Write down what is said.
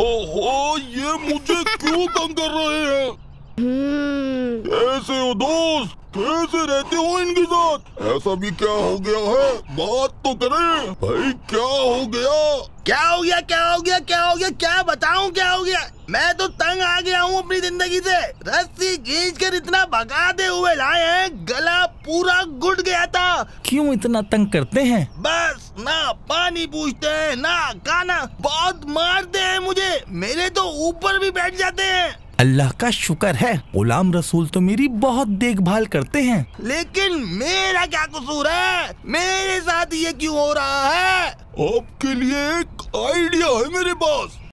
ओहो ये मुझे क्यों तंग कर रहे हैं? हम्म, कैसे हो दोस्त कैसे रहते हो इनके साथ? ऐसा भी क्या हो गया है? बात तो करें। भाई क्या हो गया? क्या हो गया क्या हो गया क्या हो गया? क्या बताऊँ क्या हो गया? मैं तो तंग आ गया हूँ अपनी ज़िंदगी से। रस्सी खींच कर इतना भगाते हुए लाए हैं गला पूरा गुट गया था। क्यों इतना तंग करते हैं? बस ना पानी पूछते हैं ना खाना बहुत मारते हैं मुझे। मेरे तो ऊपर भी बैठ जाते हैं। अल्लाह का शुक्र है गुलाम रसूल तो मेरी बहुत देखभाल करते हैं। लेकिन मेरा क्या कसूर है? मेरे साथ ये क्यों हो रहा है? आपके लिए एक आइडिया है मेरे पास।